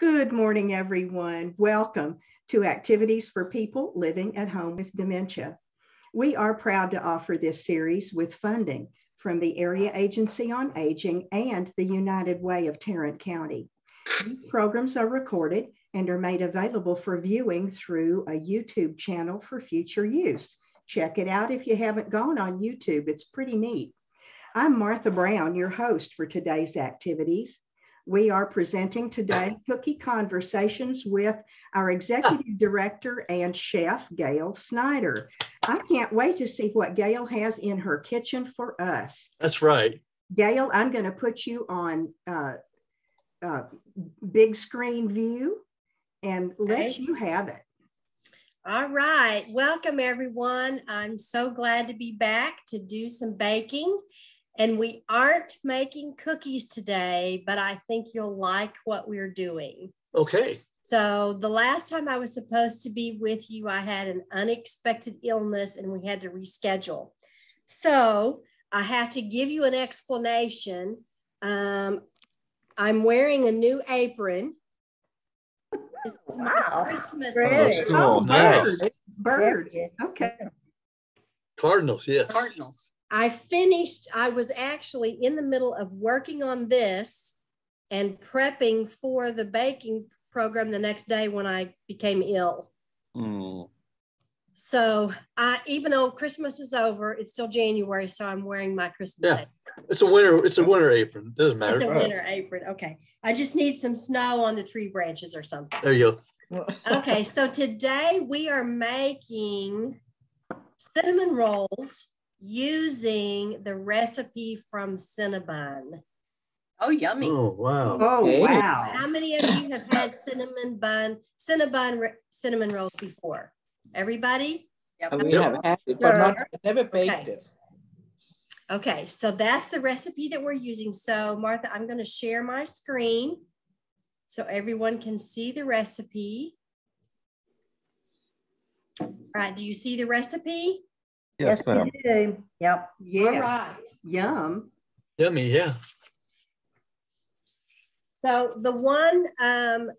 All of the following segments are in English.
Good morning, everyone. Welcome to Activities for People Living at Home with Dementia. We are proud to offer this series with funding from the Area Agency on Aging and the United Way of Tarrant County. These programs are recorded and are made available for viewing through a YouTube channel for future use. Check it out if you haven't gone on YouTube. It's pretty neat. I'm Martha Brown, your host for today's activities. We are presenting today Cookie Conversations with our Executive Director and Chef, Gail Snider. I can't wait to see what Gail has in her kitchen for us. That's right. Gail, I'm going to put you on uh, uh, big screen view and let okay. you have it. All right. Welcome, everyone. I'm so glad to be back to do some baking. And we aren't making cookies today, but I think you'll like what we're doing. Okay. So, the last time I was supposed to be with you, I had an unexpected illness and we had to reschedule. So, I have to give you an explanation. Um, I'm wearing a new apron. This is wow. Christmas. Oh, oh, birds. Birds. Okay. Cardinals, yes. Cardinals. I finished, I was actually in the middle of working on this and prepping for the baking program the next day when I became ill. Mm. So I, even though Christmas is over, it's still January, so I'm wearing my Christmas yeah. apron. It's a winter, it's a winter apron. It doesn't matter. It's a winter apron. Okay. I just need some snow on the tree branches or something. There you go. okay, so today we are making cinnamon rolls using the recipe from Cinnabon. Oh, yummy. Oh, wow. Oh, wow. How many of you have had cinnamon bun, Cinnabon cinnamon rolls before? Everybody? Yep. We have had it, but not, never baked okay. it. Okay, so that's the recipe that we're using. So Martha, I'm gonna share my screen so everyone can see the recipe. All right, do you see the recipe? Yes, yes we do. Yep. Yeah. All right. Yum. Yummy, yeah. So the one um,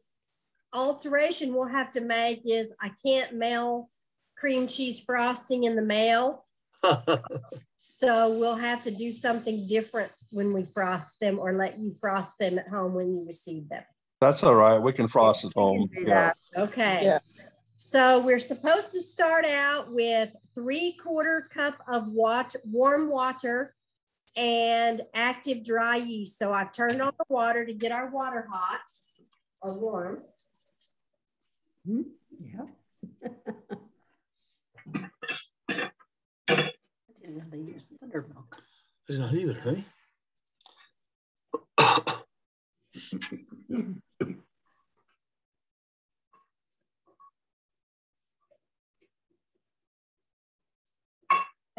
alteration we'll have to make is I can't mail cream cheese frosting in the mail. so we'll have to do something different when we frost them or let you frost them at home when you receive them. That's all right. We can frost at home. Yeah. Okay. Yeah. So we're supposed to start out with three quarter cup of water, warm water and active dry yeast. So I've turned on the water to get our water hot or warm. Mm -hmm. Yeah. I didn't know they used buttermilk. I did not either, honey.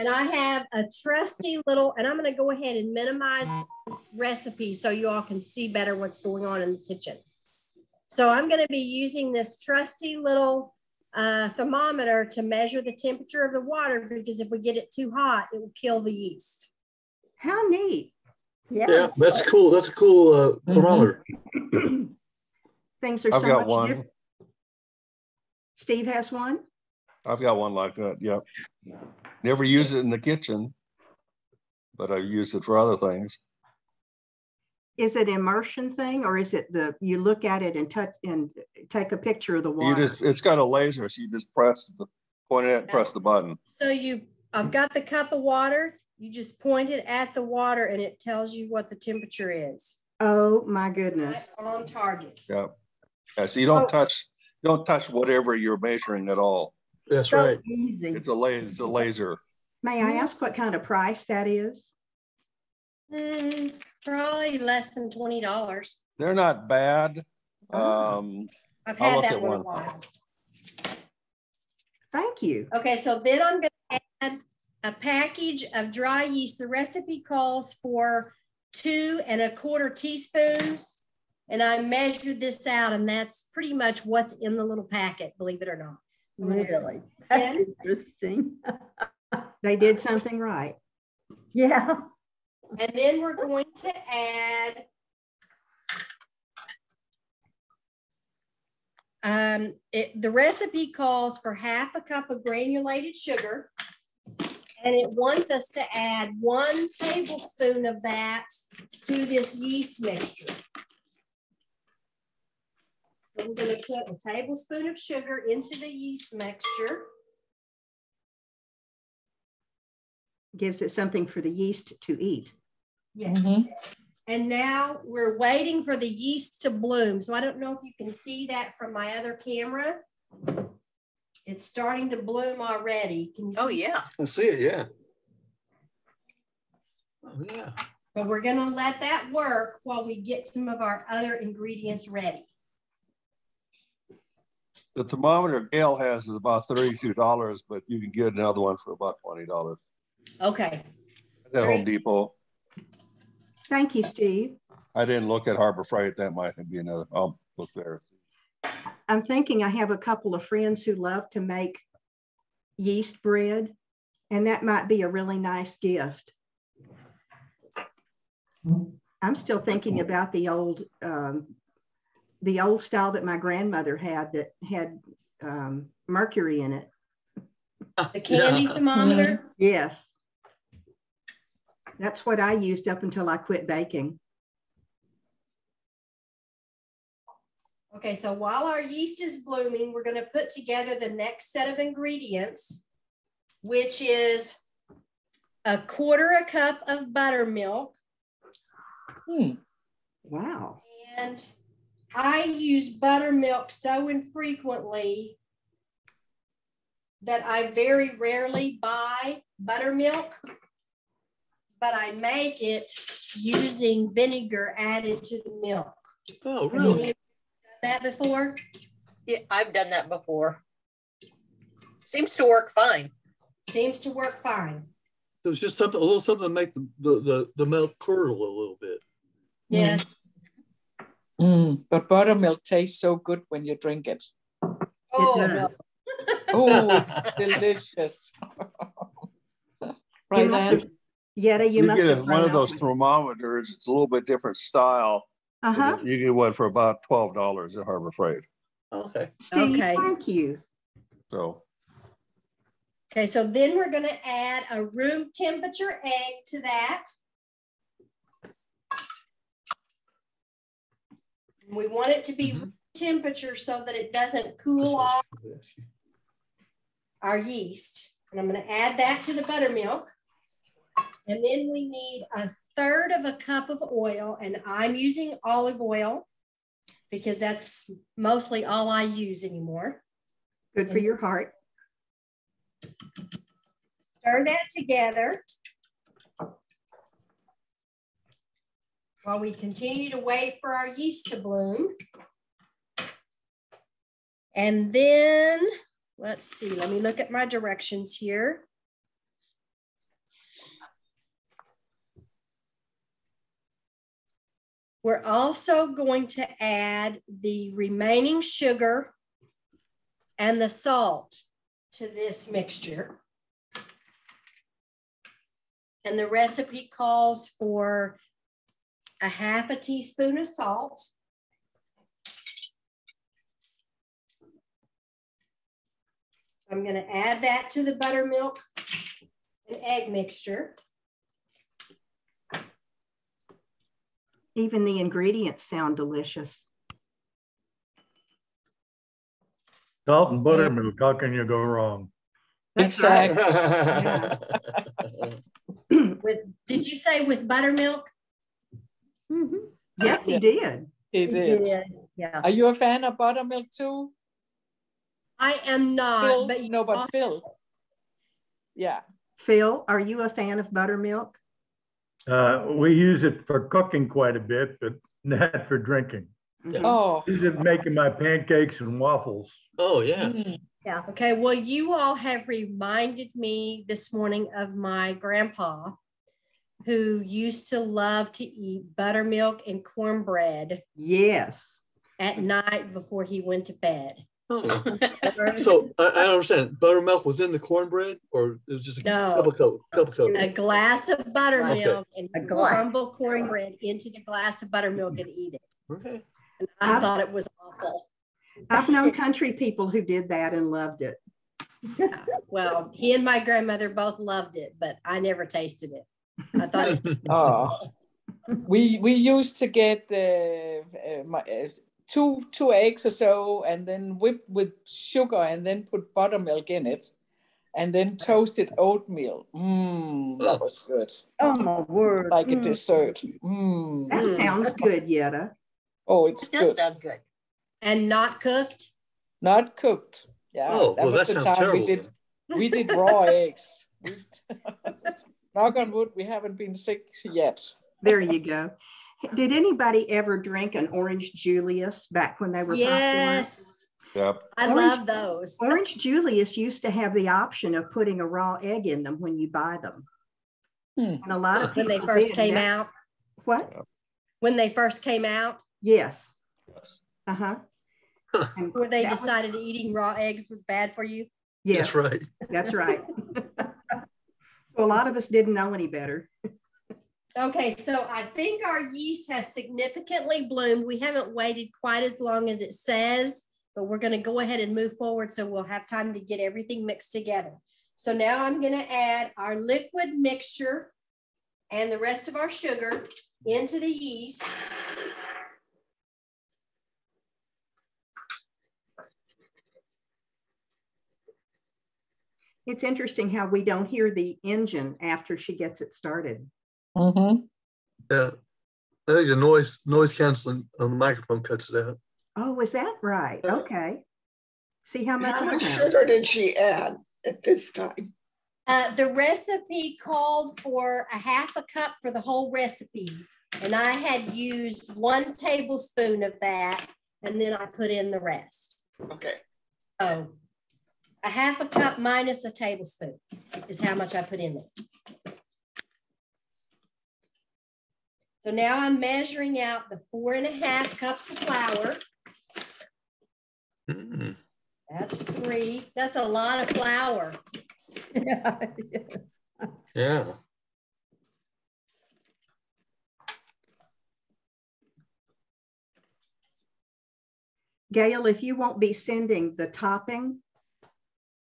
And I have a trusty little, and I'm going to go ahead and minimize recipe so you all can see better what's going on in the kitchen. So I'm going to be using this trusty little uh, thermometer to measure the temperature of the water because if we get it too hot, it will kill the yeast. How neat. Yeah, yeah that's cool. That's a cool uh, thermometer. Things are I've so got much one. different. Steve has one. I've got one like that. Yep. Never use it in the kitchen, but I use it for other things. Is it immersion thing, or is it the you look at it and touch and take a picture of the water? You just it's got a laser, so you just press the point it, press the button. So you, I've got the cup of water. You just point it at the water, and it tells you what the temperature is. Oh my goodness! Right on target. Yeah. Yeah. So you don't oh. touch you don't touch whatever you're measuring at all. That's so right. Easy. It's a laser. It's a laser. May I ask what kind of price that is? Mm, probably less than twenty dollars. They're not bad. Oh. Um, I've had that one, a while. Thank you. Okay, so then I'm going to add a package of dry yeast. The recipe calls for two and a quarter teaspoons. And I measured this out, and that's pretty much what's in the little packet, believe it or not. Really? That's interesting. they did something right. Yeah. And then we're going to add um, it, the recipe calls for half a cup of granulated sugar. And it wants us to add one tablespoon of that to this yeast mixture. So we're gonna put a tablespoon of sugar into the yeast mixture. Gives it something for the yeast to eat. Yes. Mhm. And now we're waiting for the yeast to bloom. So I don't know if you can see that from my other camera. It's starting to bloom already. Can you Oh, see? yeah. I see it, yeah. Oh, yeah. But we're gonna let that work while we get some of our other ingredients ready. The thermometer Gail has is about thirty-two dollars, but you can get another one for about twenty dollars Okay, at Home Depot. Thank you, Steve. I didn't look at Harbor Freight. That might be another, I'll look there. I'm thinking I have a couple of friends who love to make yeast bread, and that might be a really nice gift. I'm still thinking about the old, um, the old style that my grandmother had that had um, mercury in it. the candy thermometer. Yes. That's what I used up until I quit baking. Okay, so while our yeast is blooming, we're gonna put together the next set of ingredients, which is a quarter a cup of buttermilk. Hmm. Wow. And I use buttermilk so infrequently that I very rarely buy buttermilk, but I make it using vinegar added to the milk. Oh, Have you really? done that before? Yeah, I've done that before. Seems to work fine. Seems to work fine. It was just something, a little something to make the, the, the, the milk curdle a little bit. Yes. Mm, but buttermilk tastes so good when you drink it. Oh, it no. does. Oh, it's delicious. You right, must Ann? have- Yetta, you You must get one of those thermometers, it's a little bit different style. Uh-huh. You get one for about twelve dollars at Harbor Freight. Okay. Steve, Okay. thank you. So Okay, so then we're gonna add a room temperature egg to that. We want it to be room temperature so that it doesn't cool off our yeast. And I'm gonna add that to the buttermilk. And then we need a third of a cup of oil, and I'm using olive oil because that's mostly all I use anymore. Good for your heart. Stir that together. While we continue to wait for our yeast to bloom. And then, let's see, let me look at my directions here. We're also going to add the remaining sugar and the salt to this mixture. And the recipe calls for a half a teaspoon of salt. I'm gonna add that to the buttermilk and egg mixture. Even the ingredients sound delicious. Salt and buttermilk, how can you go wrong? That's right. With, did you say with buttermilk? Mhm. Yes, he Yeah. did. It is. Yeah. Are you a fan of buttermilk too? I am not, Phil? but you no, but also- Phil. Yeah. Phil, are you a fan of buttermilk? Uh, we use it for cooking quite a bit, but not for drinking. Mhm. Oh. Use it making my pancakes and waffles. Oh, yeah. mm. Yeah. Okay. Well, you all have reminded me this morning of my grandpa who used to love to eat buttermilk and cornbread Yes. at night before he went to bed. Oh. So I, I don't understand. Buttermilk was in the cornbread or it was just a No. cup of coat, cup of coat? a glass of buttermilk and A glass. crumble cornbread into the glass of buttermilk and eat it. Okay. And I I've- thought it was awful. I've known country people who did that and loved it. Yeah, Well, he and my grandmother both loved it, but I never tasted it. I thought it was Oh, we we used to get uh, uh, my, uh, two two eggs or so, and then whip with sugar, and then put buttermilk in it, and then toasted oatmeal. Mmm, that was good, Oh, my word. like a Mm. dessert. Mmm. That Mm. sounds good, Yetta. Oh, it's It does good. sound good. and not cooked. Not cooked. Yeah. Oh, well, that the sounds time terrible. We did we did raw eggs. We- Knock on wood, we haven't been sick yet. There you go. Did anybody ever drink an orange Julius back when they were popular? Yes, Yep. I Orange- love those. Orange Julius used to have the option of putting a raw egg in them when you buy them. Hmm. And a lot of When they first did. came That's- out, What? when they first came out, Yes. Yes. Uh-huh. Huh. Where they that was- decided eating raw eggs was bad for you. Yes, That's right. that's right. A lot of us didn't know any better. Okay, so I think our yeast has significantly bloomed. We haven't waited quite as long as it says, but we're going to go ahead and move forward so we'll have time to get everything mixed together. So now I'm going to add our liquid mixture and the rest of our sugar into the yeast. It's interesting how we don't hear the engine after she gets it started. Mm-hmm. Yeah. I think the noise noise canceling on the microphone cuts it out. Oh, is that right? Yeah. Okay. See how much How much sugar did she add at this time? Uh, the recipe called for a half a cup for the whole recipe. And I had used one tablespoon of that and then I put in the rest. Okay, So a half a cup minus a tablespoon is how much I put in there. So now I'm measuring out the four and a half cups of flour. Mm. That's three. That's a lot of flour. Yeah. Yeah. Gail, if you won't be sending the topping,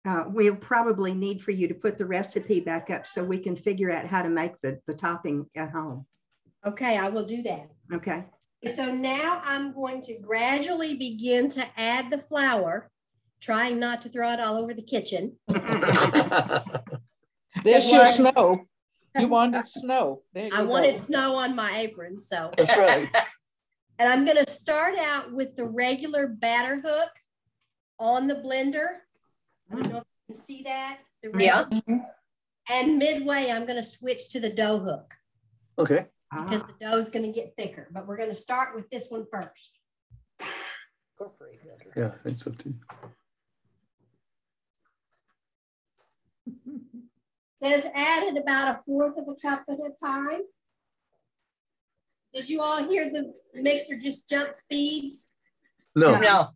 uh, we'll probably need for you to put the recipe back up so we can figure out how to make the, the topping at home. Okay, I will do that. Okay. So now I'm going to gradually begin to add the flour, trying not to throw it all over the kitchen. There's your snow. You wanted snow. There I you wanted snow on my apron, so. That's right. And I'm gonna start out with the regular batter hook on the blender. I don't know if you can see that. the Yeah. regular- And midway, I'm gonna switch to the dough hook Okay. because Ah, the dough is gonna get thicker, but we're gonna start with this one first. Incorporate better. Yeah, I think so too. Says added about a fourth of a cup at a time. Did you all hear the mixer just jump speeds? No. No,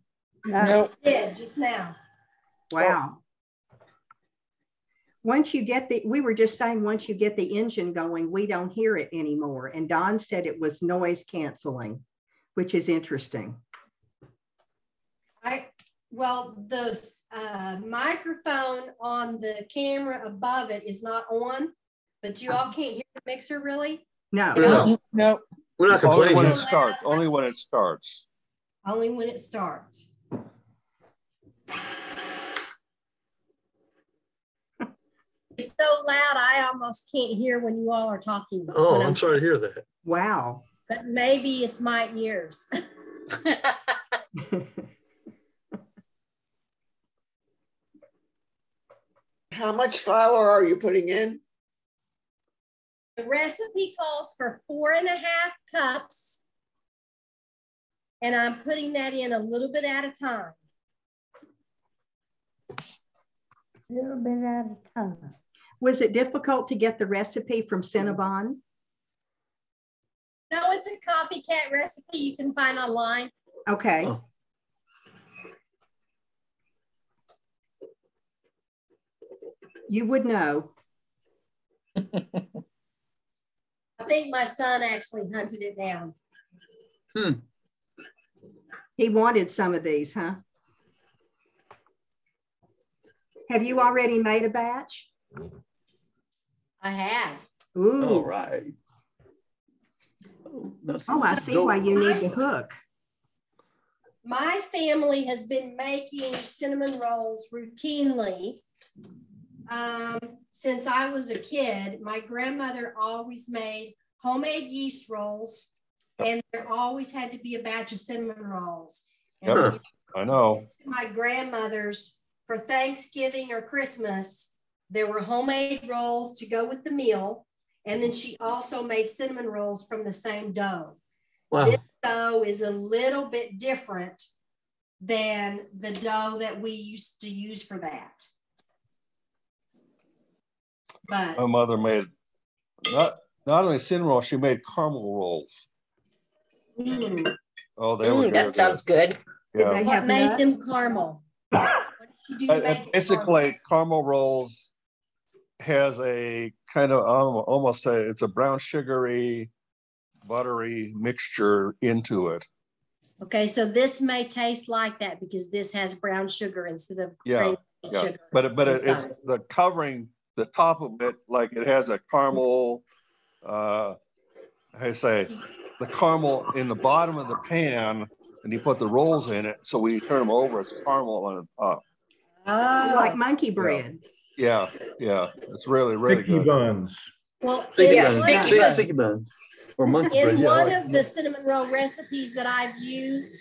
No, It Did just now. Wow. Once you get the, we were just saying, once you get the engine going, we don't hear it anymore. And Don said it was noise canceling, which is interesting. I, well, the uh, microphone on the camera above it is not on, but you all can't hear the mixer really? No, No. no. We're not Only when complaining. it starts, only when it starts. Only when it starts. It's so loud, I almost can't hear when you all are talking. Oh, when I'm sorry to hear that. wow. But maybe it's my ears. how much flour are you putting in? The recipe calls for four and a half cups. And I'm putting that in a little bit at a time. A little bit at a time. Was it difficult to get the recipe from Cinnabon? No, it's a copycat recipe you can find online. Okay. Oh. You would know. I think my son actually hunted it down. Hmm. He wanted some of these, huh? Have you already made a batch? I have. Ooh. All right. Oh, now Oh, I see Bill- why you need the hook. My family has been making cinnamon rolls routinely um, since I was a kid. My grandmother always made homemade yeast rolls, and there always had to be a batch of cinnamon rolls. And Yep. when you I know. my grandmother's for Thanksgiving or Christmas, there were homemade rolls to go with the meal. And then she also made cinnamon rolls from the same dough. Wow. This dough is a little bit different than the dough that we used to use for that. But My mother made not not only cinnamon rolls, she made caramel rolls. mm, Oh, they were Mm, that good. sounds good. Yeah. what made them caramel? What did she do to make it caramel? Basically, caramel rolls has a kind of um, almost a it's a brown sugary, buttery mixture into it. Okay, so this may taste like that because this has brown sugar instead of Yeah, grain Yeah, sugar. but but it- it's the covering the top of it like it has a caramel. Uh, how you say the caramel in the bottom of the pan, and you put the rolls in it. So when you turn them over, it's caramel on the top. Oh, Like monkey bread. Yeah, yeah, yeah, it's really really Sticky good. buns. well, Sticky Yeah, buns. one sticky of- Sticky- buns. Sticky buns. Or monkey bread. In yeah, I one like- of the cinnamon roll recipes that I've used,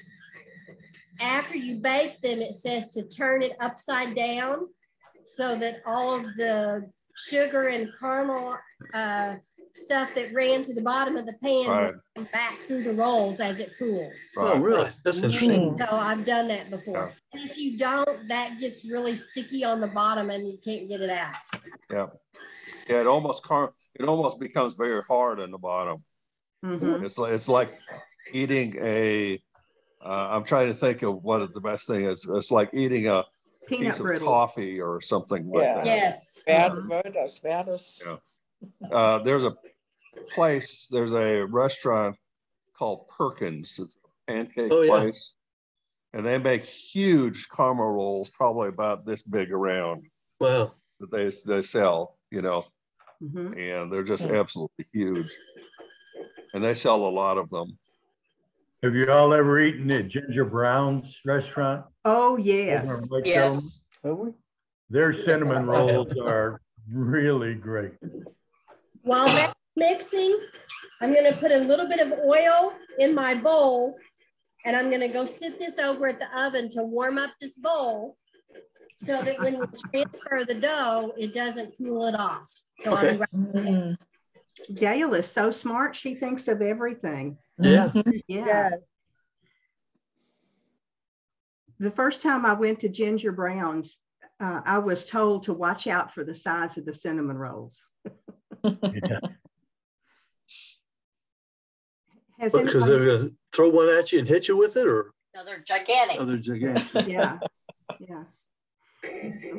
after you bake them, it says to turn it upside down so that all of the sugar and caramel uh, stuff that ran to the bottom of the pan Right. will come back through the rolls as it cools. Oh, really? That's interesting. So I've done that before. And if you don't, that gets really sticky on the bottom and you can't get it out. Yeah, Yeah, it almost car it almost becomes very hard on the bottom. Mhm. It's like it's like eating a. Uh, I'm trying to think of what the best thing is. It's like eating a Peanut piece of toffee or something like Yeah. that. Yes. Verd, Mhm. Werther's, Werther's. Uh, there's a place. There's a restaurant called Perkins. It's a pancake Oh, yeah. place, and they make huge caramel rolls, probably about this big around Wow. that they they sell. You know, Mhm. and they're just Hmm. absolutely huge. And they sell a lot of them. Have you all ever eaten at Ginger Brown's restaurant? Oh, yes. over in Lake Elm? Yes. Have we? Their cinnamon rolls are really great. While that's mixing, I'm gonna put a little bit of oil in my bowl and I'm gonna go sit this over at the oven to warm up this bowl so that when we transfer the dough, it doesn't cool it off. So Okay. I'm, Mm. Gail is so smart. She thinks of everything. Yeah. Yeah. Yeah. The first time I went to Ginger Brown's, uh, I was told to watch out for the size of the cinnamon rolls. Yeah. Has Because anybody- they're gonna throw one at you and hit you with it, or No, they're gigantic. oh, they're gigantic. yeah, yeah.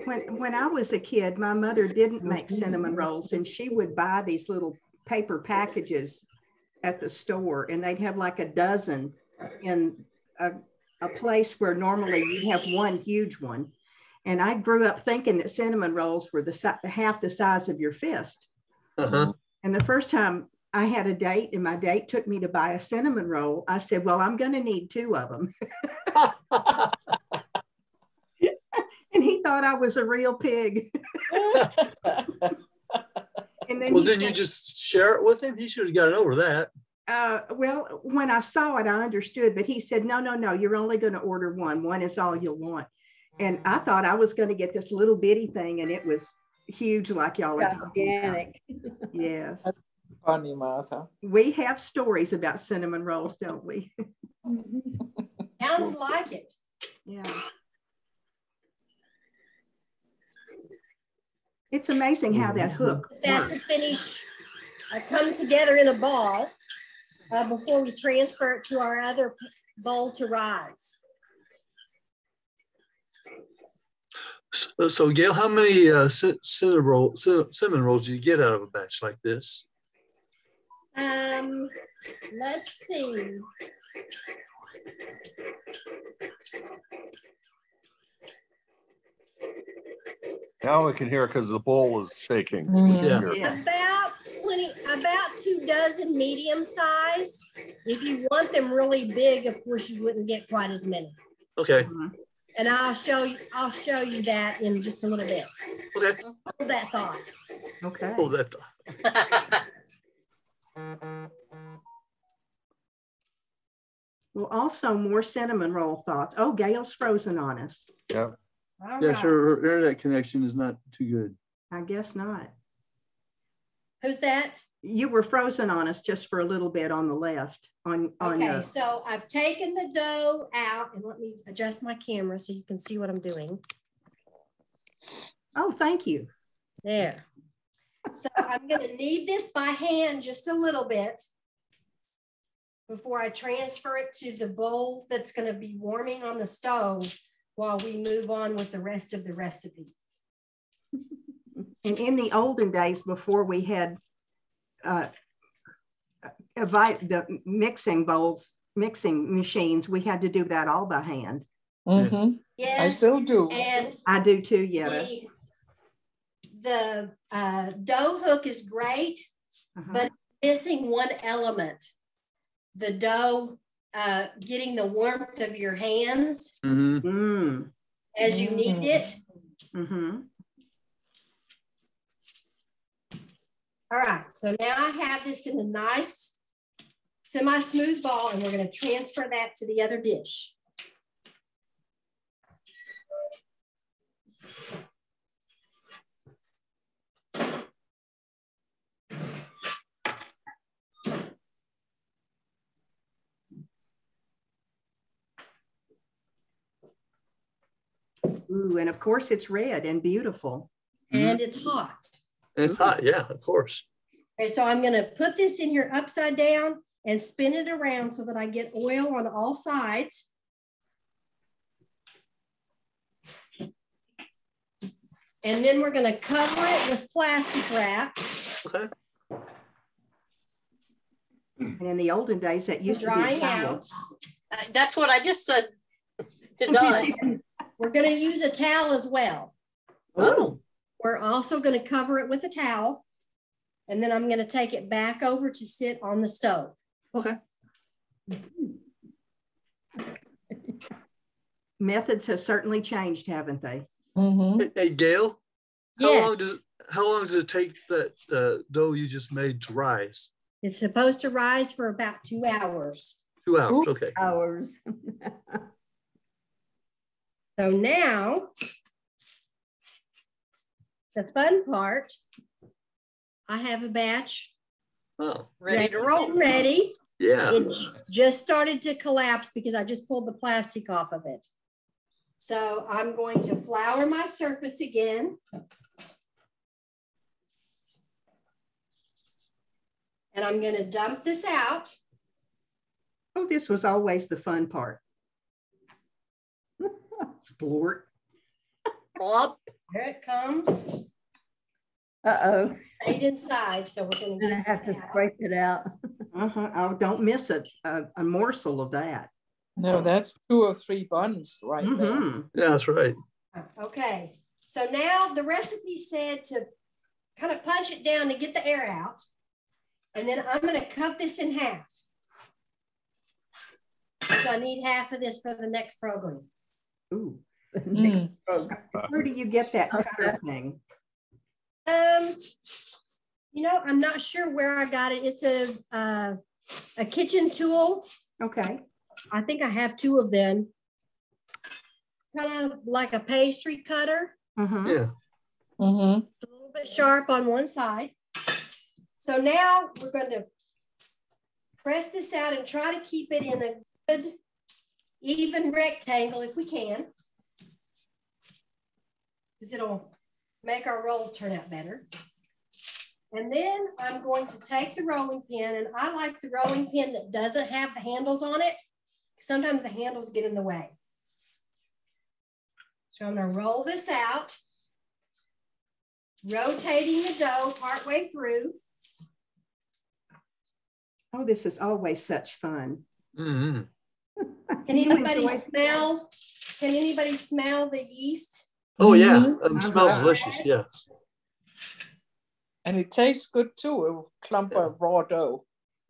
When when I was a kid, my mother didn't make cinnamon rolls, and she would buy these little paper packages at the store, and they'd have like a dozen in a, a place where normally you'd have one huge one. And I grew up thinking that cinnamon rolls were the si- half the size of your fist. Uh-huh. And the first time I had a date, and my date took me to buy a cinnamon roll, I said, "Well, I'm going to need two of them." and he thought I was a real pig. And then Well, didn't you just share it with him? He should have gotten over that. uh, well, when I saw it, I understood, but he said, no, no, no, you're only going to order one. One is all you'll want. And I thought I was going to get this little bitty thing, and it was huge, like y'all are talking about. Organic. Yes, Funny, Martha. we have stories about cinnamon rolls, don't we? sounds like it. Yeah. It's amazing how that hook That works. to finish, uh, come together in a ball uh, before we transfer it to our other bowl to rise. So, so Gail, how many uh, cin- cinnamon, roll, cinnamon rolls do you get out of a batch like this? Um, let's see. Now we can hear because the bowl is shaking. Mhm. Yeah. Yeah. About 20, about two dozen medium size. If you want them really big, of course, you wouldn't get quite as many. Okay. Mhm. And I'll show you, I'll show you that in just a little bit. Okay. Hold that thought. Okay. Hold that. thought. Well, also more cinnamon roll thoughts. Oh, Gail's frozen on us. Yeah. All Yes, right. her, her internet connection is not too good. I guess not. Who's that? You were frozen on us just for a little bit on the left on, on Okay, so I've taken the dough out and let me adjust my camera so you can see what I'm doing. oh, thank you. There. So I'm gonna knead this by hand just a little bit before I transfer it to the bowl that's gonna be warming on the stove while we move on with the rest of the recipe. And in the olden days, before we had uh, the mixing bowls, mixing machines, we had to do that all by hand. Mhm. Yes. I still do. And I do too, Yetta. the, the uh, dough hook is great, Uh-huh. but missing one element. The dough, uh, getting the warmth of your hands hmm Mm, as you knead Mm. it. mhm. All right, so now I have this in a nice semi-smooth ball and we're gonna transfer that to the other dish. Ooh, and of course it's red and beautiful. And mm-hmm. it's hot. It's hot. Yeah, of course. Okay, so I'm gonna put this in here upside down and spin it around so that I get oil on all sides. And then we're gonna cover it with plastic wrap. Okay. And in the olden days, that used to be Drying towel. out. Uh, That's what I just said to Don. We're gonna use a towel as well. Oh, We're also gonna cover it with a towel. And then I'm gonna take it back over to sit on the stove. Okay. methods have certainly changed, haven't they? Mhm. Hey, hey, Gail, how long does how long does it take that uh, dough you just made to rise? it's supposed to rise for about two hours. Two hours. Ooh. Okay. Hours. So now, the fun part, I have a batch Oh, Ready Oh, to raised roll. Ready. yeah. It just started to collapse because I just pulled the plastic off of it. So I'm going to flour my surface again. And I'm going to dump this out. Oh, this was always the fun part. Splort. Plop. Here it comes. Uh-oh, Stayed inside, so we're going to gonna have to scrape it out. Uh-huh. Oh, don't miss it. A, a morsel of that. No, that's two or three buns right there. Mhm. Yeah, that's right. Okay, so now the recipe said to kind of punch it down to get the air out. And then I'm gonna cut this in half. So I need half of this for the next program. Ooh, Mm. where do you get that cutter thing? Um, you know, I'm not sure where I got it. It's a, uh, a kitchen tool. Okay. I think I have two of them. Kind of like a pastry cutter. Uh-huh. Yeah. Mhm. a little bit sharp on one side. So now we're going to press this out and try to keep it in a good, even rectangle if we can. Because it'll make our roll turn out better. And then I'm going to take the rolling pin, and I like the rolling pin that doesn't have the handles on it. Sometimes the handles get in the way. So I'm going to roll this out rotating the dough partway through. Oh, this is always such fun. hmm Can anybody smell? Can anybody smell the yeast? Oh yeah, Mhm. it smells delicious. Yes. And it tastes good too, a clump of raw dough.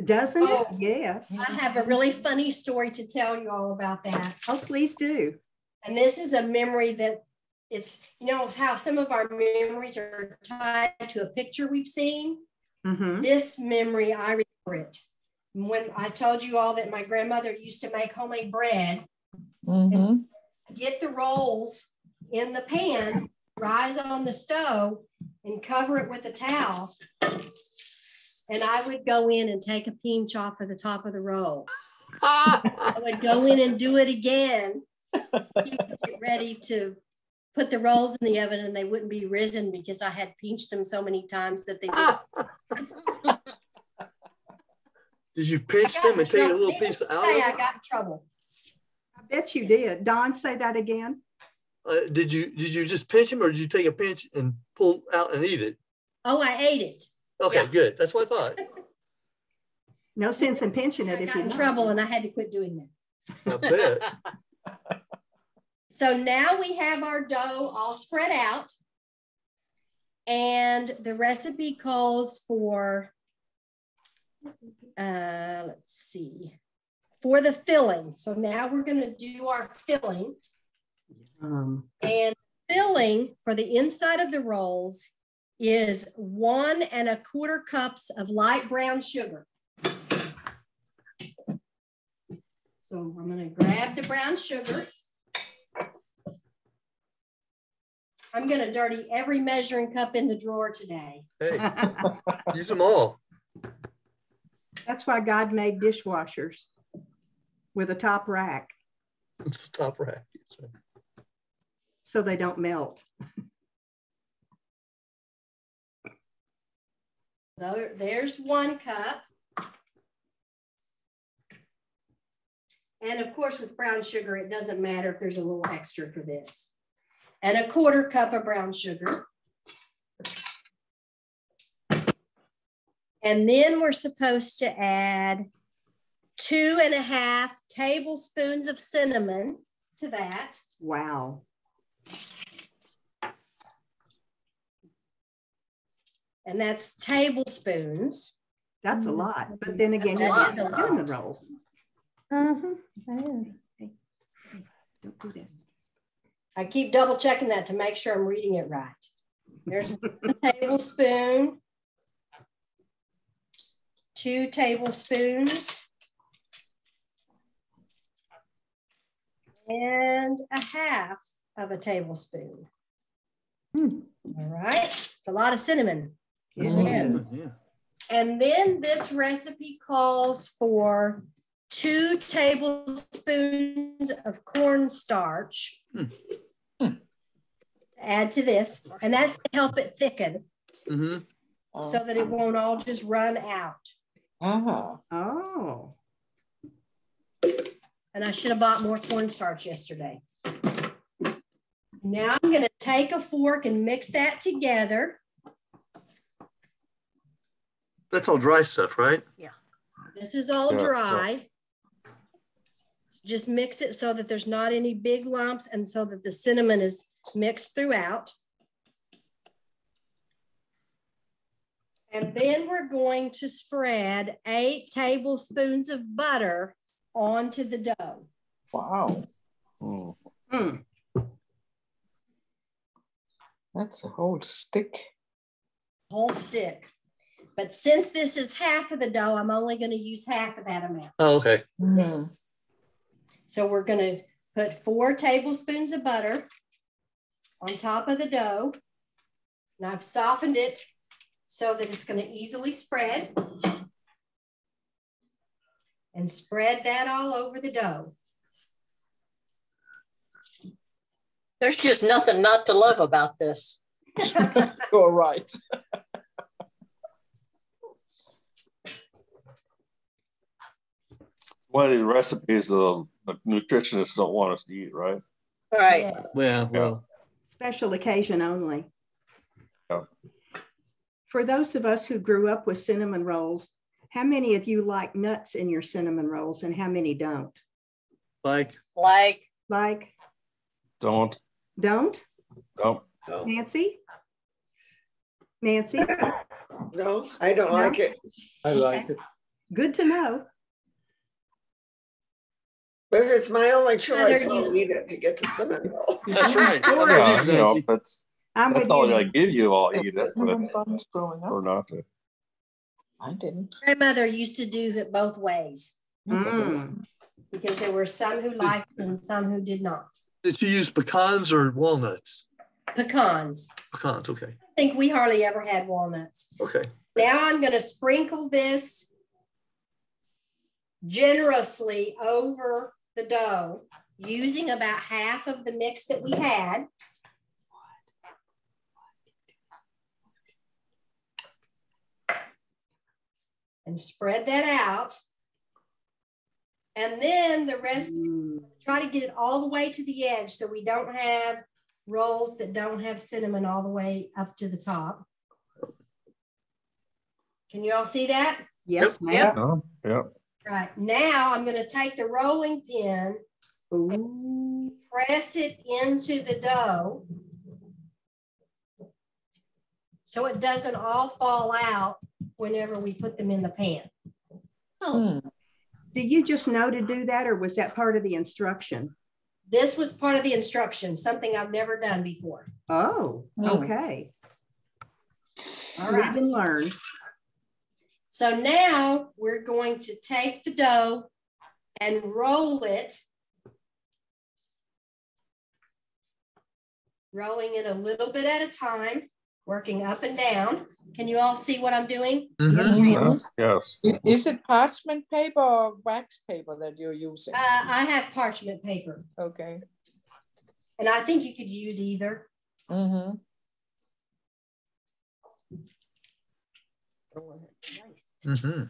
Doesn't it? Oh. Yes. I have a really funny story to tell you all about that. Oh, please do. And this is a memory that it's, you know, how some of our memories are tied to a picture we've seen. hmm This memory, I remember it. When I told you all that my grandmother used to make homemade bread, Mhm. get the rolls in the pan, rise on the stove, and cover it with a towel. And I would go in and take a pinch off of the top of the roll. I would go in and do it again. Get ready to put the rolls in the oven and they wouldn't be risen because I had pinched them so many times that they did. Did you pinch them in and take a little piece to out? say, of I got in trouble. I bet you did. Don, say that again. Uh, did you did you just pinch them or did you take a pinch and pull out and eat it? Oh, I ate it. Okay, Yeah. good. That's what I thought. No sense in pinching it I if got you in don't. trouble and I had to quit doing that. I bet. So now we have our dough all spread out. And the recipe calls for, uh, let's see, for the filling. So now we're going to do our filling. Um, And filling for the inside of the rolls is one and a quarter cups of light brown sugar. So I'm going to grab the brown sugar. I'm going to dirty every measuring cup in the drawer today. Hey, use them all. That's why God made dishwashers with a top rack It's the top rack. So they don't melt. There- There's one cup. And of course, with brown sugar, it doesn't matter if there's a little extra for this. And a quarter cup of brown sugar. And then we're supposed to add two and a half tablespoons of cinnamon to that. Wow. And that's tablespoons. That's a lot. But then again, That you're is a not cinnamon lot. rolls. Uh-huh. Don't do that. I keep double checking that to make sure I'm reading it right. There's one tablespoon, two tablespoons, and a half of a tablespoon. Hmm. All right, it's a lot of cinnamon. It Mm. is. Yeah. And then this recipe calls for two tablespoons of cornstarch. Hmm. Add to this, and that's to help it thicken hmm so that it won't all just run out. Oh. Oh, And I should have bought more cornstarch yesterday. Now I'm going to take a fork and mix that together. That's all dry stuff, right? Yeah. This is all Yeah, yeah. dry. Just mix it so that there's not any big lumps and so that the cinnamon is mixed throughout. And then we're going to spread eight tablespoons of butter onto the dough. wow. Hmm. Hmm. That's a whole stick. whole stick. But since this is half of the dough, I'm only going to use half of that amount. Oh, okay. Mm. So we're going to put four tablespoons of butter on top of the dough. And I've softened it so that it's going to easily spread. And spread that all over the dough. There's just nothing not to love about this. You're right. One of the recipes the, the nutritionists don't want us to eat, right? Right. Yes. Yeah. Well, Special occasion only. Yeah. For those of us who grew up with cinnamon rolls, how many of you like nuts in your cinnamon rolls and how many don't? like Like, Like, Don't. Don't? No, No, Nancy? Nancy, no, I don't No? like it. I like it. good to know. But if it's my only choice, I'll used- eat it to get the cinnamon roll. That's right. Or- yeah, you know, that's, I'm that's with all you. I give you, I'll eat it, but Cinnamon it's, buns growing up. or not. to. I didn't. Grandmother used to do it both ways Mm. because there were some who liked it and some who did not. Did you use pecans or walnuts? Pecans. Pecans, okay, I think we hardly ever had walnuts. okay. Now I'm going to sprinkle this generously over the dough using about half of the mix that we had. And spread that out. And then the rest, Mm. try to get it all the way to the edge so we don't have rolls that don't have cinnamon all the way up to the top. Can you all see that? Yes, Yep, ma'am. No, yeah, Right. Now I'm going to take the rolling pin, Ooh. press it into the dough so it doesn't all fall out whenever we put them in the pan. Hmm. Did you just know to do that or was that part of the instruction? This was part of the instruction, something I've never done before. Oh, Mm. okay. All Live right. and learn. So now we're going to take the dough and roll it. Rolling it a little bit at a time, working up and down. Can you all see what I'm doing? Mhm. yes, yes. I- Is it parchment paper or wax paper that you're using? Uh, I have parchment paper, Okay. and I think you could use either. Mm-hmm. Mm-hmm.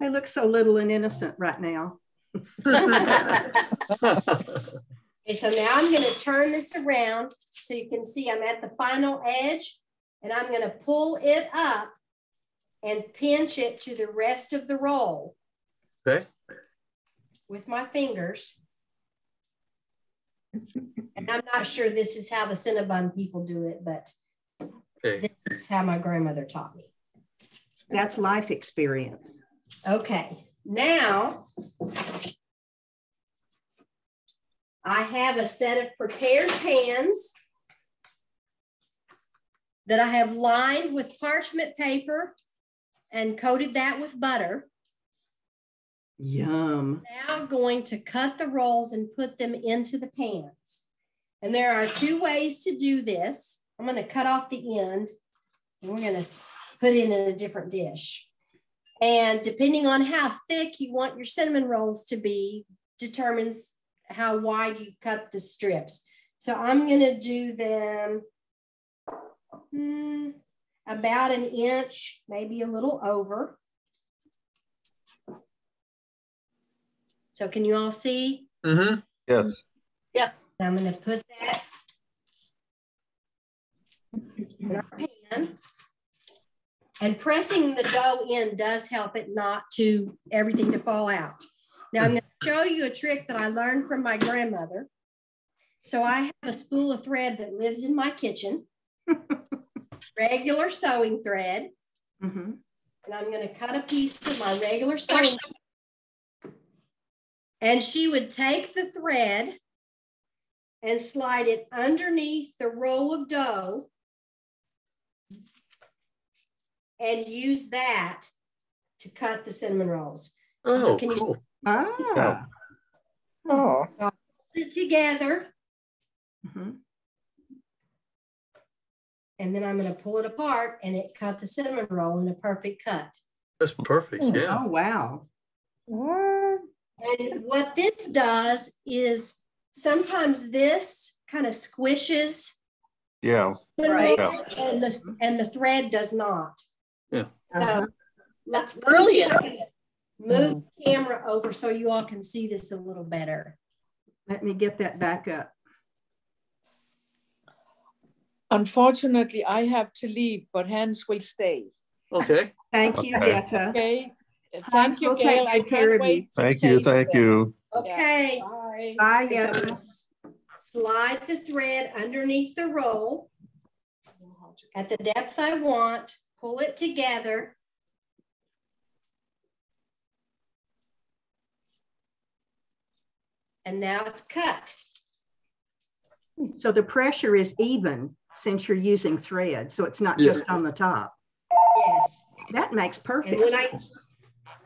They look so little and innocent right now. Okay, so now I'm going to turn this around so you can see I'm at the final edge and I'm going to pull it up and pinch it to the rest of the roll Okay, with my fingers. And I'm not sure this is how the Cinnabon people do it, but okay. this is how my grandmother taught me. That's life experience. Okay, now I have a set of prepared pans that I have lined with parchment paper and coated that with butter. Yum. Now going to cut the rolls and put them into the pans. And there are two ways to do this. I'm going to cut off the end and we're going to put it in a different dish. And depending on how thick you want your cinnamon rolls to be, determines how wide you cut the strips. So I'm going to do them hmm, about an inch, maybe a little over. So can you all see? Mm-hmm. Yes, Yep. I'm going to put that in our pan. And pressing the dough in does help it not to everything to fall out. Now I'm going to show you a trick that I learned from my grandmother. So I have a spool of thread that lives in my kitchen, regular sewing thread, Mhm. and I'm going to cut a piece of my regular sewing. And she would take the thread and slide it underneath the roll of dough and use that to cut the cinnamon rolls. Oh, can you- cool. Ah. Oh, Put it together, Mhm. and then I'm going to pull it apart and it cut the cinnamon roll in a perfect cut. That's perfect, Hmm. yeah. Oh, wow. What? And what this does is sometimes this kind of squishes yeah, Right. and the and the thread does not. Yeah. So let's brilliant. Move mm. the camera over so you all can see this a little better. Let me get that back up. unfortunately, I have to leave, but Hans will stay. Okay, Thank you, Okay. Yetta. Okay. Hans Thank you, will take Gail. I can't wait. to thank you, thank them. you. Okay. Bye. Bye, So I'm yeah. gonna s- Slide the thread underneath the roll at the depth I want, pull it together. And now it's cut. So the pressure is even since you're using thread, so it's not Yeah. just on the top. Yes. That makes perfect And when I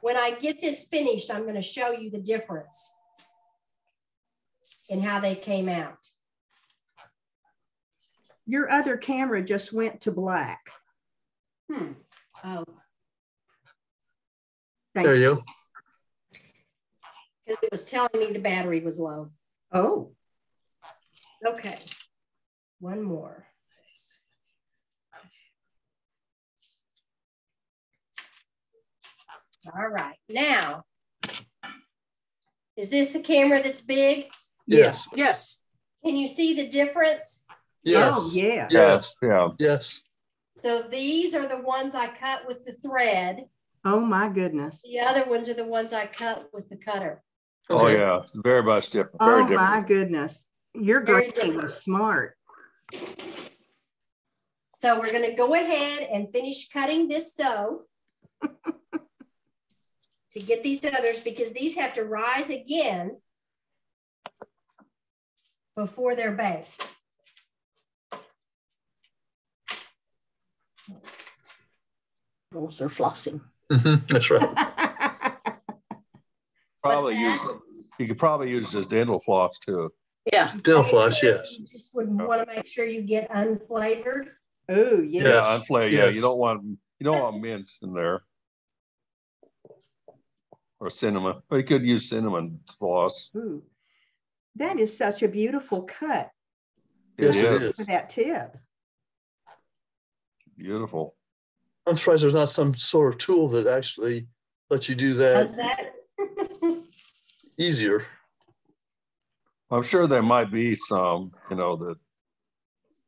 when I get this finished, I'm going to show you the difference in how they came out. Your other camera just went to black. Hmm. Oh, Thank There you go. Because it was telling me the battery was low. Oh, Okay. One more. All right. Now, is this the camera that's big? Yes. Yes. Can you see the difference? Yes. oh, yeah. Yes. Yeah. Yes. So these are the ones I cut with the thread. Oh, my goodness. The other ones are the ones I cut with the cutter. Oh, yeah. It's very much different. Very Oh, my different. goodness. Your Very was smart. So we're going to go ahead and finish cutting this dough to get these others because these have to rise again before they're baked. Rolls are flossing. Mhm, That's right. Probably that? use, you could probably use this dental floss too. Yeah. Dental floss, yes. You just would want to make sure you get unflavored. oh, yes. Yeah, yes. unflavored. Yeah, you don't want, you don't want mint in there. Or cinnamon. But you could use cinnamon floss. Ooh. That is such a beautiful cut Yes, It it is is. for that tip. beautiful. I'm surprised there's not some sort of tool that actually lets you do Does that that? Easier. I'm sure there might be some, you know, that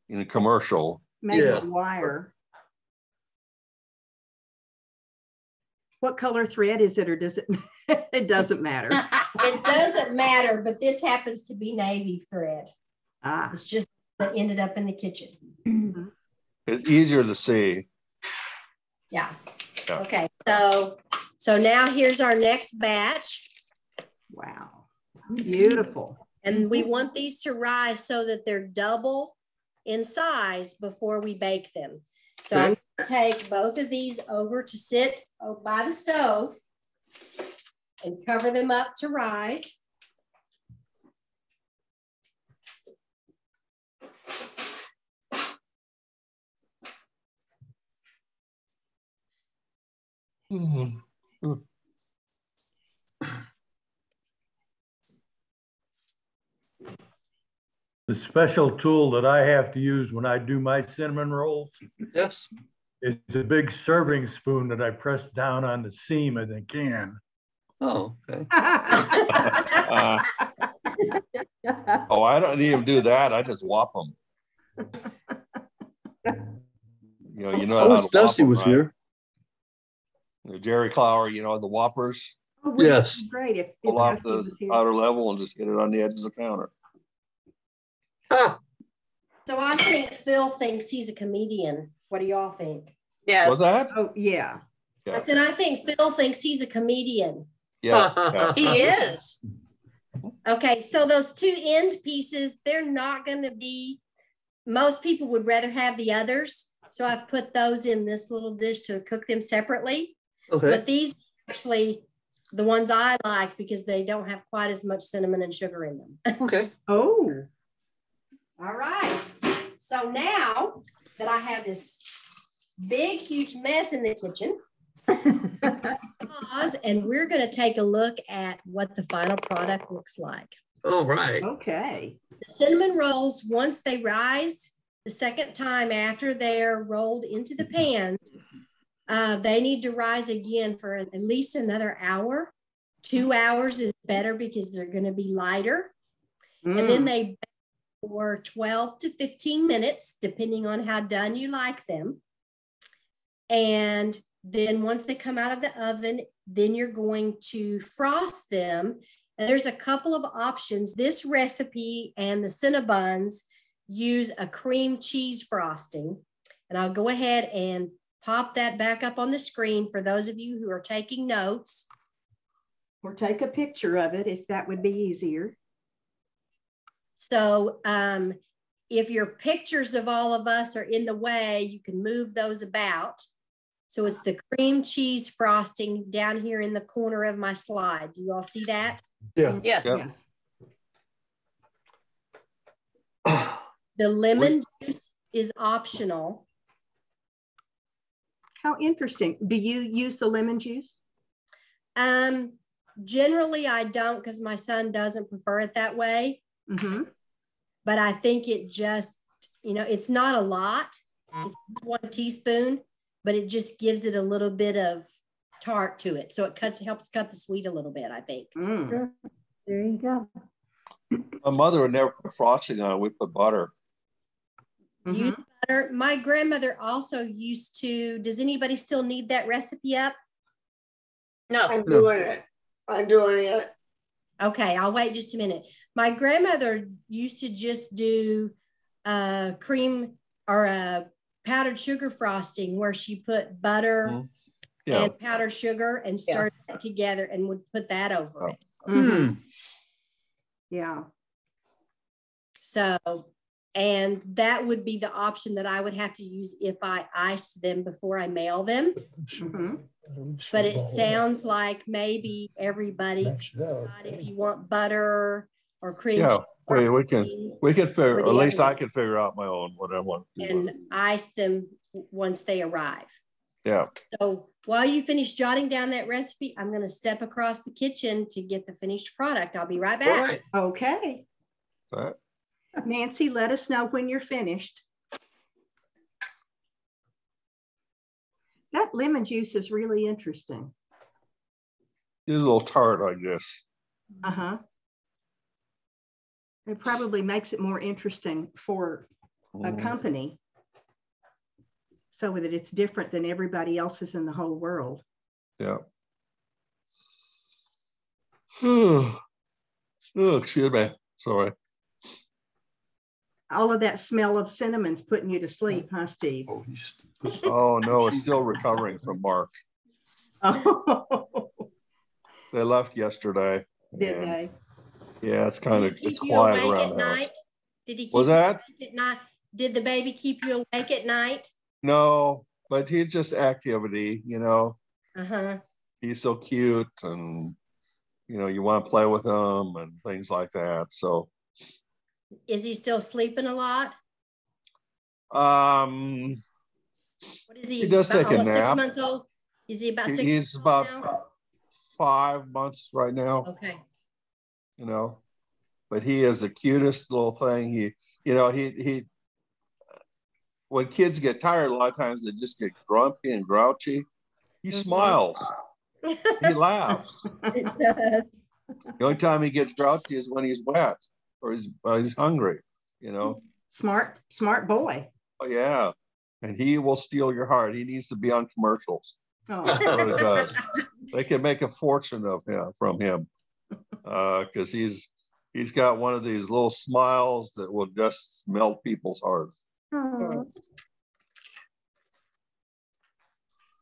in a commercial. Maybe Yeah. wire. What color thread is it or does it, it doesn't matter? It doesn't matter, but this happens to be navy thread. Ah, It's just that ended up in the kitchen. It's easier to see. Yeah. Yeah. Okay, so, so now here's our next batch. wow. Beautiful. And we want these to rise so that they're double in size before we bake them. So I'm gonna take both of these over to sit oh, by the stove and cover them up to rise. The special tool that I have to use when I do my cinnamon rolls Yes. is a big serving spoon that I press down on the seam of the can. Oh, okay. Uh, Oh, I don't even do that. I just whop them. You know, you know. I how wish to whop Dusty 'em, was right? here. The Jerry Clower, you know, the whoppers, Oh, wouldn't Yes. be Great if. if pull off the outer level and just hit it on the edge of the counter. Ah, So I think Phil thinks he's a comedian. What do y'all think? Yes. Was that? Oh, yeah. I Yeah. said, I think Phil thinks he's a comedian. Yeah. yeah. He is. Okay, so those two end pieces, they're not going to be, most people would rather have the others. So I've put those in this little dish to cook them separately. Okay. But these are actually the ones I like because they don't have quite as much cinnamon and sugar in them. Okay. Oh, All right. So now that I have this big, huge mess in the kitchen, pause and we're going to take a look at what the final product looks like. All right. okay. The cinnamon rolls, once they rise the second time after they're rolled into the pans, uh, they need to rise again for at least another hour. Two hours is better because they're going to be lighter. And then Mm, they bake for 12 to 15 minutes, depending on how done you like them. And then once they come out of the oven, then you're going to frost them And there's a couple of options. This recipe and the Cinnabons use a cream cheese frosting. And I'll go ahead and pop that back up on the screen for those of you who are taking notes. Or take a picture of it if that would be easier. So um, if your pictures of all of us are in the way, you can move those about. So it's the cream cheese frosting down here in the corner of my slide. Do you all see that? Yeah. Yes. Yep. The lemon juice is optional. How interesting. Do you use the lemon juice? Um, generally, I don't because my son doesn't prefer it that way. Mm-hmm. But I think it just, you know, it's not a lot. It's one teaspoon, but it just gives it a little bit of tart to it. So it cuts helps cut the sweet a little bit, I think. Mm. There you go. My mother would never put frosting on it. We put butter. Use Butter. My grandmother also used to, does anybody still need that recipe up? No. I'm doing it. I'm doing it. Okay, I'll wait just a minute. My grandmother used to just do uh, cream or a powdered sugar frosting where she put butter Mhm. Yeah. and powdered sugar and Yeah. stirred it together and would put that over it. Mhm. Hmm. Yeah. So, and that would be the option that I would have to use if I ice them before I mail them. Mhm. But it sounds like maybe everybody decide if you want butter or cream. Yeah, we, we can, we can figure, Or at least other I can figure out my own, what I want. to do. And ice them once they arrive. Yeah, So while you finish jotting down that recipe, I'm going to step across the kitchen to get the finished product. I'll be right back. right. Okay. Right. Nancy, let us know when you're finished. That lemon juice is really interesting. it's a little tart, I guess. Uh-huh. It probably makes it more interesting for a Mm. company so that it's different than everybody else's in the whole world. Yeah. oh, excuse me. Sorry. All of that smell of cinnamon's putting you to sleep, huh, Steve? Oh, he's- Oh, no, it's still recovering from Mark. Oh, They left yesterday. did they? Yeah, it's kind of, it's quiet around at the house. night? Did he keep Was you that? awake at night? Did the baby keep you awake at night? No, but he's just activity, you know, Uh-huh. he's so cute and, you know, you want to play with him and things like that. So, Is he still sleeping a lot? um, What is he? He does about take a almost Six months old? Is he about six? he's months about- now? five months right now. Okay. you know. But he is the cutest little thing. He, you know, he he. When kids get tired, a lot of times they just get grumpy and grouchy. He Mhm. smiles. He laughs. It does. The only time he gets grouchy is when he's wet or he's or he's hungry. You know. Smart, smart boy. Oh yeah. And he will steal your heart. He needs to be on commercials. Oh, That's what it does. They can make a fortune of him from him. Uh, because he's he's got one of these little smiles that will just melt people's hearts. Oh,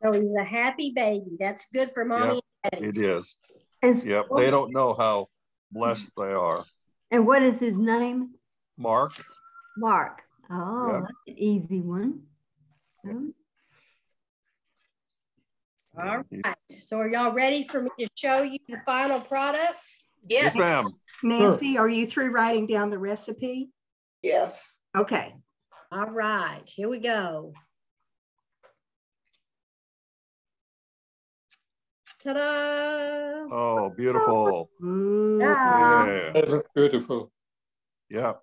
So he's a happy baby. That's good for mommy and daddy. It is. Yep. They don't know how blessed they are. And what is his name? Mark. Mark. Oh, Yeah. that's an easy one. Hmm. All right. So are y'all ready for me to show you the final product? Yes. Yes, ma'am. Nancy, are you through writing down the recipe? Yes. Okay. All right, here we go. Ta-da! Oh, beautiful. Ooh. Ah. Yeah. That looks beautiful. Yeah.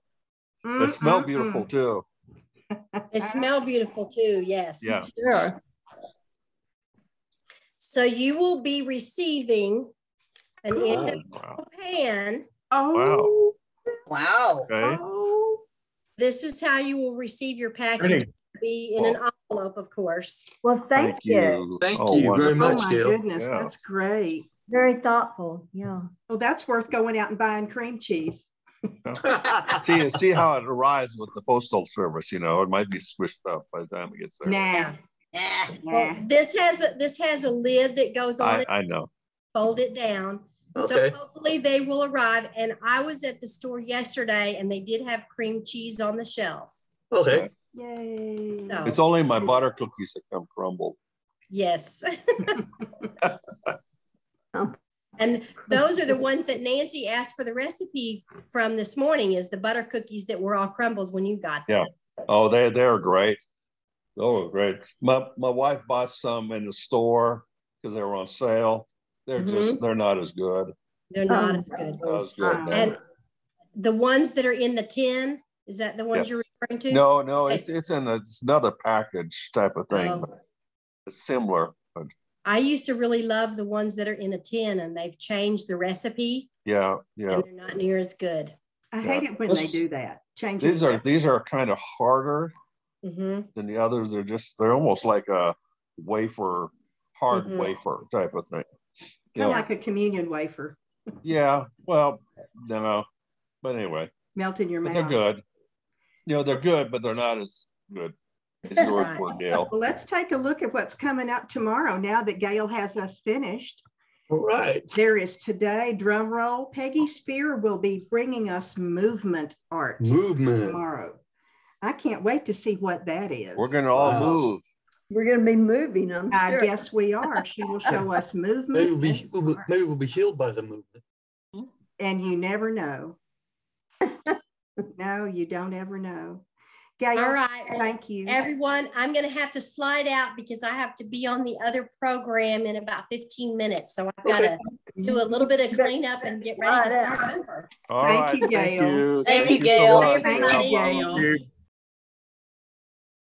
Mm, They smell beautiful too. They smell beautiful too, yes. Yeah. Sure. So you will be receiving an Oh, individual wow. pan. Oh. Wow. Okay. Oh. This is how you will receive your package. Pretty. Be in an envelope, of course. Well, thank, Thank you. Thank Oh, you very wonderful. Oh much, my Gail. goodness, Yeah. that's great. Very thoughtful, yeah. Well, that's worth going out and buying cream cheese. See, see how it arrives with the postal service, you know, it might be squished up by the time it gets there. Nah, eh, Yeah. Well, this has, a this has a lid that goes on I, I know. fold it down. Okay. So hopefully they will arrive. And I was at the store yesterday and they did have cream cheese on the shelf. Okay. Yay. So- It's only my butter cookies that come crumbled. Yes. Oh. And those are the ones that Nancy asked for the recipe from this morning is the butter cookies that were all crumbles when you got them. Yeah. Oh, they, they're great. Oh, great. My, my wife bought some in the store because they were on sale. They're just, mm-hmm. they're not as good. They're not Oh. as good. Not as good. No. And the ones that are in the tin, is that the ones Yes. you're referring to? No, no, it's, it's in, a- it's another package type of thing. Oh. but It's similar, but I used to really love the ones that are in a tin and they've changed the recipe yeah, yeah. and they're not near as good. I hate it when they do that. Change. These are, these are kind of harder hmm than the others. They're just, they're almost like a wafer, hard Mhm. wafer type of thing. Kind Yeah, of like a communion wafer, yeah, well, you know, but anyway, melt in your mouth. they're good. You know, they're good, but they're not as good as yours Right. were, Gail. Well, let's take a look at what's coming up tomorrow now that Gail has us finished. All right. There is today, drum roll, Peggy Spear will be bringing us movement art Movement. tomorrow. I can't wait to see what that is. We're gonna all Wow. move. We're gonna be moving, I'm I sure. guess we are. She will show us movement. Maybe we'll be, we'll maybe we'll be healed by the movement. And you never know. No, you don't ever know. Gail, All right. thank you. Everyone, I'm going to have to slide out because I have to be on the other program in about 15 minutes. So I've got to do a little bit of cleanup and get ready to start over. All Thank right, you, thank Gail. you. Thank you, so Gail. much. Thank you, Everybody. Gail. You-